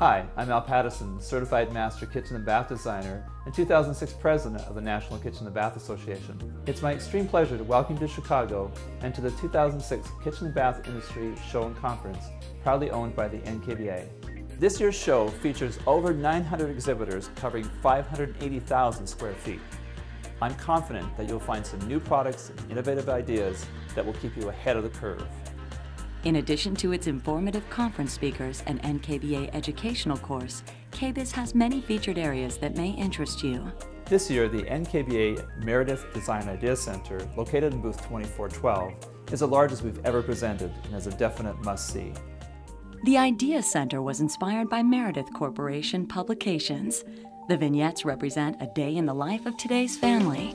Hi, I'm Al Patterson, Certified Master Kitchen and Bath Designer and 2006 President of the National Kitchen and Bath Association. It's my extreme pleasure to welcome you to Chicago and to the 2006 Kitchen and Bath Industry Show and Conference, proudly owned by the NKBA. This year's show features over 900 exhibitors covering 580,000 square feet. I'm confident that you'll find some new products and innovative ideas that will keep you ahead of the curve. In addition to its informative conference speakers and NKBA educational course, KBIS has many featured areas that may interest you. This year, the NKBA Meredith Design Idea Center, located in booth 2412, is the largest we've ever presented and is a definite must-see. The Idea Center was inspired by Meredith Corporation publications. The vignettes represent a day in the life of today's family.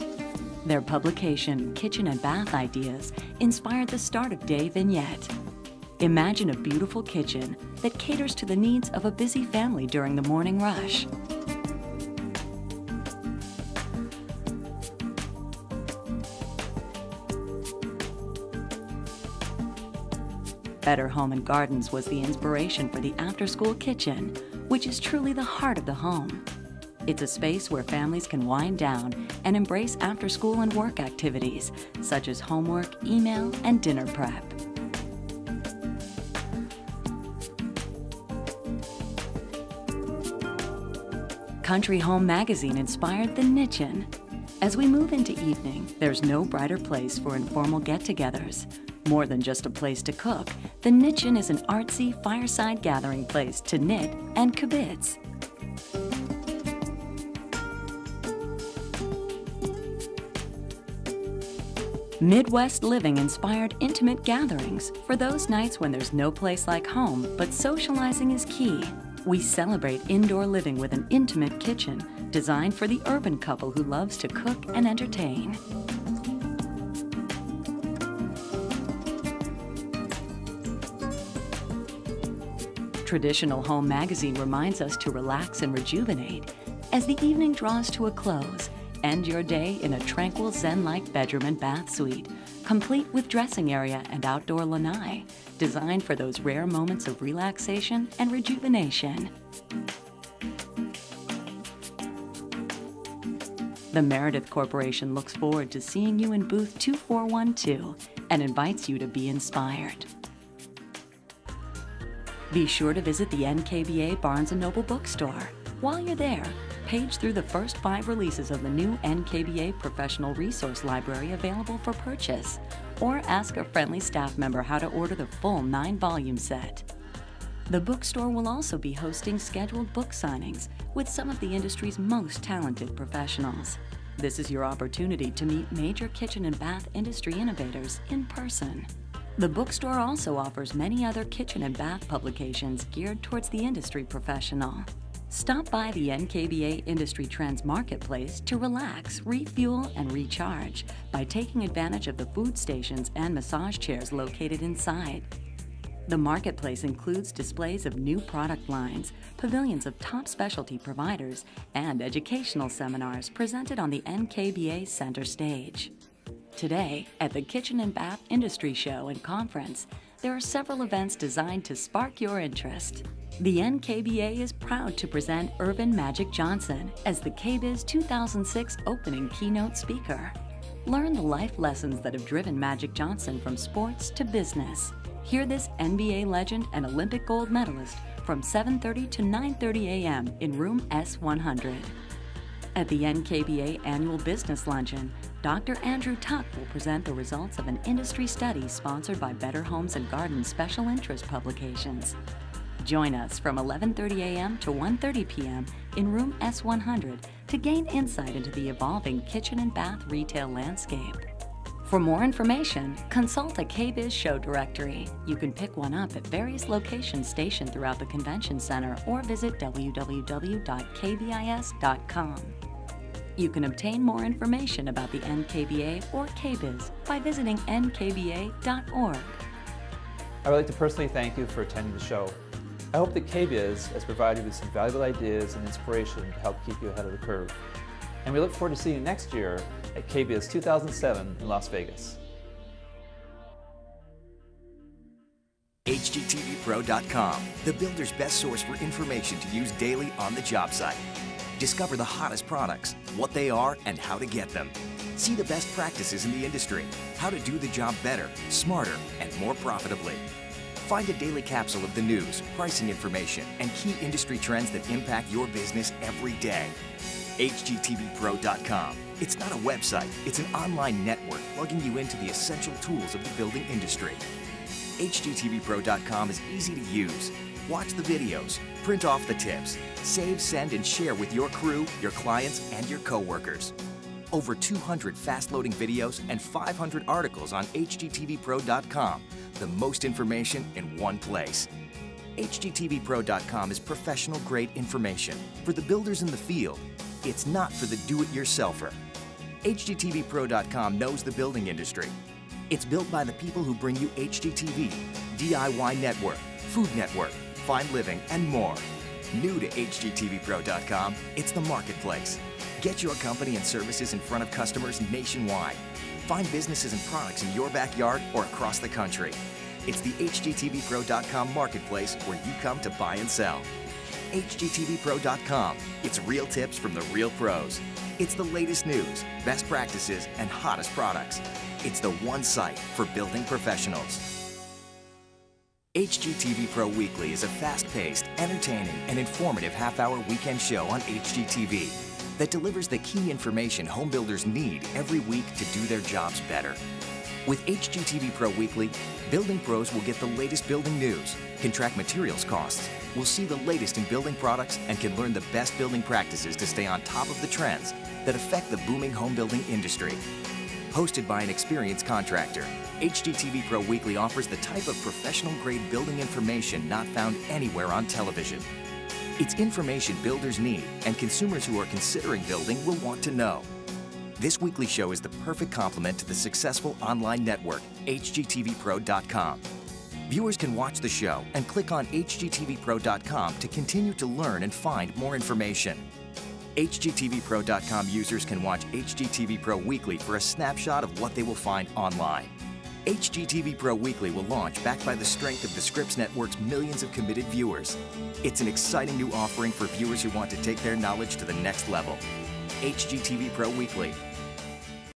Their publication, Kitchen and Bath Ideas, inspired the Start of Day vignette. Imagine a beautiful kitchen that caters to the needs of a busy family during the morning rush. Better Home and Gardens was the inspiration for the after school kitchen, which is truly the heart of the home. It's a space where families can wind down and embrace after school and work activities, such as homework, email, and dinner prep. Country Home Magazine inspired the Nichen. As we move into evening, there's no brighter place for informal get togethers. More than just a place to cook, the Nichen is an artsy fireside gathering place to knit and kibitz. Midwest Living inspired intimate gatherings for those nights when there's no place like home, but socializing is key. We celebrate indoor living with an intimate kitchen designed for the urban couple who loves to cook and entertain. Traditional Home magazine reminds us to relax and rejuvenate as the evening draws to a close. End your day in a tranquil Zen-like bedroom and bath suite, complete with dressing area and outdoor lanai, designed for those rare moments of relaxation and rejuvenation. The Meredith Corporation looks forward to seeing you in booth 2412 and invites you to be inspired. Be sure to visit the NKBA Barnes & Noble bookstore. While you're there, page through the first five releases of the new NKBA Professional Resource Library available for purchase, or ask a friendly staff member how to order the full nine-volume set. The bookstore will also be hosting scheduled book signings with some of the industry's most talented professionals. This is your opportunity to meet major kitchen and bath industry innovators in person. The bookstore also offers many other kitchen and bath publications geared towards the industry professional. Stop by the NKBA Industry Trends Marketplace to relax, refuel, and recharge by taking advantage of the food stations and massage chairs located inside. The marketplace includes displays of new product lines, pavilions of top specialty providers, and educational seminars presented on the NKBA center stage. Today, at the Kitchen and Bath Industry Show and Conference, there are several events designed to spark your interest. The NKBA is proud to present Earvin Magic Johnson as the KBIS 2006 opening keynote speaker. Learn the life lessons that have driven Magic Johnson from sports to business. Hear this NBA legend and Olympic gold medalist from 7:30 to 9:30 a.m. in room S100. At the NKBA Annual Business Luncheon, Dr. Andrew Tuck will present the results of an industry study sponsored by Better Homes and Gardens Special Interest Publications. Join us from 11:30 a.m. to 1:30 p.m. in room S100 to gain insight into the evolving kitchen and bath retail landscape. For more information, consult a KBIS show directory. You can pick one up at various locations stationed throughout the convention center or visit www.kbis.com. You can obtain more information about the NKBA or KBIS by visiting nkba.org. I would like to personally thank you for attending the show. I hope that KBIS has provided you with some valuable ideas and inspiration to help keep you ahead of the curve. And we look forward to seeing you next year at KBIS 2007 in Las Vegas. HGTVPro.com, the builder's best source for information to use daily on the job site. Discover the hottest products, what they are, and how to get them. See the best practices in the industry, how to do the job better, smarter, and more profitably. Find a daily capsule of the news, pricing information, and key industry trends that impact your business every day. HGTVPro.com. It's not a website, it's an online network plugging you into the essential tools of the building industry. HGTVPro.com is easy to use. Watch the videos, print off the tips, save, send, and share with your crew, your clients, and your coworkers. Over 200 fast loading videos and 500 articles on HGTVPro.com. The most information in one place. HGTVPro.com is professional grade information for the builders in the field. It's not for the do it yourselfer. HGTVPro.com knows the building industry it's built by the people who bring you HGTV, DIY Network, Food Network, Fine Living, and more. New to HGTVPro.com, it's the marketplace. Get your company and services in front of customers nationwide. Find businesses and products in your backyard or across the country. It's the HGTVPro.com marketplace where you come to buy and sell. HGTVPro.com. It's real tips from the real pros. It's the latest news, best practices, and hottest products. It's the one site for building professionals. HGTV Pro Weekly is a fast-paced, entertaining, and informative half-hour weekend show on HGTV that delivers the key information home builders need every week to do their jobs better. With HGTV Pro Weekly, building pros will get the latest building news, can track materials costs, will see the latest in building products, and can learn the best building practices to stay on top of the trends that affect the booming home building industry. Hosted by an experienced contractor, HGTV Pro Weekly offers the type of professional grade building information not found anywhere on television. It's information builders need and consumers who are considering building will want to know. This weekly show is the perfect complement to the successful online network, HGTVPro.com. Viewers can watch the show and click on HGTVPro.com to continue to learn and find more information. HGTVPro.com users can watch HGTV Pro Weekly for a snapshot of what they will find online. HGTV Pro Weekly will launch backed by the strength of the Scripps Network's millions of committed viewers. It's an exciting new offering for viewers who want to take their knowledge to the next level. HGTV Pro Weekly,